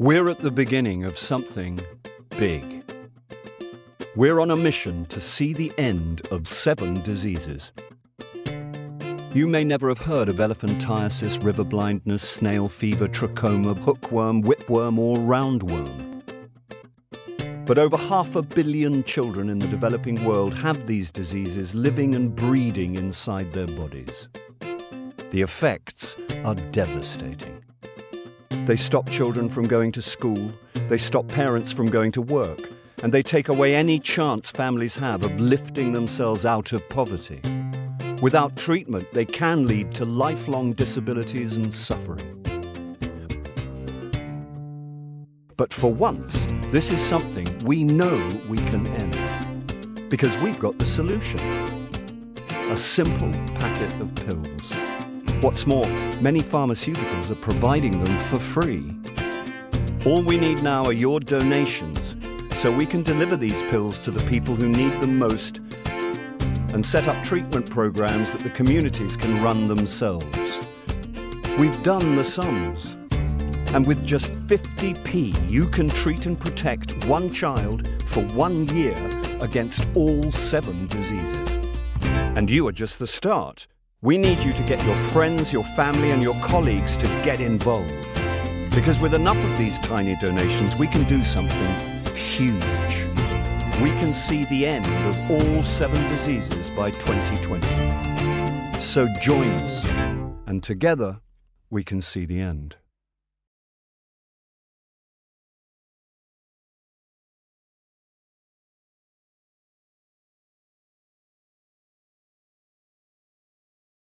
We're at the beginning of something big. We're on a mission to see the end of seven diseases. You may never have heard of elephantiasis, river blindness, snail fever, trachoma, hookworm, whipworm, or roundworm. But over half a billion children in the developing world have these diseases living and breeding inside their bodies. The effects are devastating. They stop children from going to school, they stop parents from going to work, and they take away any chance families have of lifting themselves out of poverty. Without treatment, they can lead to lifelong disabilities and suffering. But for once, this is something we know we can end. Because we've got the solution. A simple packet of pills. What's more, many pharmaceuticals are providing them for free. All we need now are your donations so we can deliver these pills to the people who need them most and set up treatment programs that the communities can run themselves. We've done the sums. And with just 50p, you can treat and protect one child for one year against all seven diseases. And you are just the start. We need you to get your friends, your family, and your colleagues to get involved. Because with enough of these tiny donations, we can do something huge. We can see the end of all seven diseases by 2020. So join us, and together we can see the end.